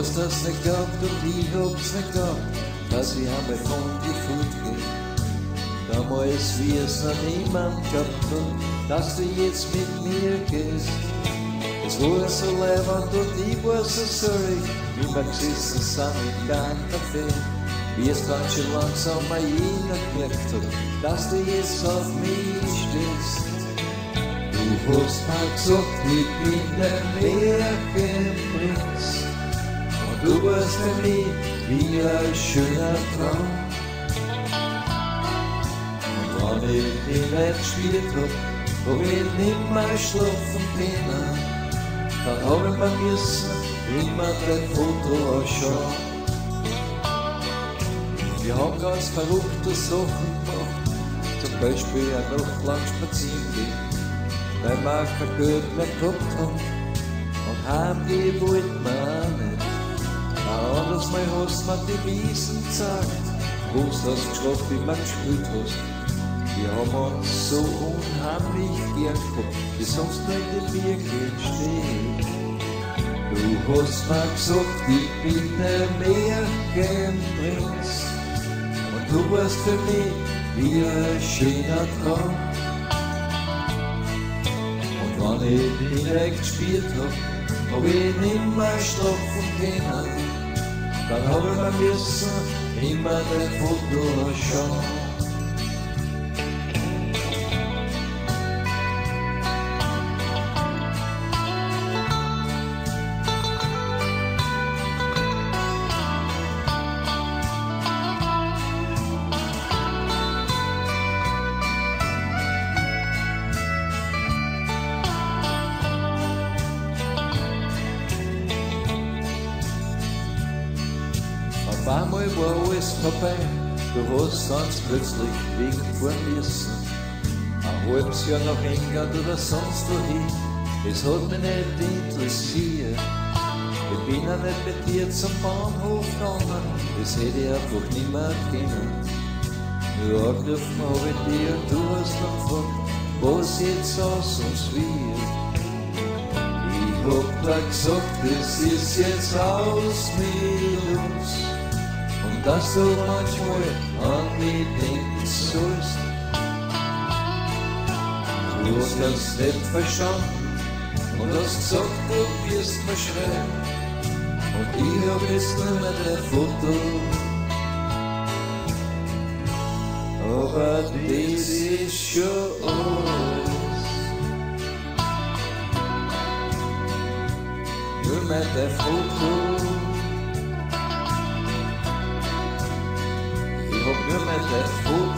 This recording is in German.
hast das nicht gehabt und ich hab's nicht gehabt, dass ich einmal von dir fortgeh. Damals, wie es noch niemand gehabt hat, dass du jetzt mit mir gehst. Es war so leibend und ich war so sorry, wie wir gesessen sind im Café. Wie es dann schon langsam mal jeder gemerkt hat, dass du jetzt auf mich stehst. Du hast mal gesagt, ich bin der Märchenprinz. Du warst für mich wie ein schöner Traum. Und wenn ich die Welt gespielt hab ich nimmer schlafen können. Dann hab ich mir müssen immer dein Foto ausschauen. Wir haben ganz verrückte Sachen gemacht, zum Beispiel eine Nacht spazieren gehen weil wir kein Geld mehr gehabt haben. Und heimgehen wollten wir nicht. Ein anderes Mal hast mir die Wiesen du hast geschlafen, wie man gespielt hast. Wir haben uns so unheimlich gern gehabt, wie sonst nicht in mir stehen. Du hast mir gesagt, ich bin der Märchenprinz. Und du warst für mich wie ein schöner Traum. Wenn ich direkt gespielt hab, hab ich nimmer schlafen können. Dann hab ich mir müssen immer dein einmal war alles vorbei, du hast ganz plötzlich wegfahren müssen. Ein halbes Jahr nach England oder sonst wohin, es hat mich nicht interessiert. Ich bin auch nicht mit dir zum Bahnhof gegangen, das hätte ich einfach nicht mehr können. Nur angerufen hab ich dir und du hast dann gefragt, was jetzt aus uns wird. Ich hab da gesagt, es ist jetzt aus uns. Und dass du manchmal an mich denken sollst. Du hast das nicht verstanden und hast gesagt, du wirst mir schreien. Und ich hab jetzt nur mehr dein Foto. Aber das ist schon alles. Nur mehr dein Foto. Hab nur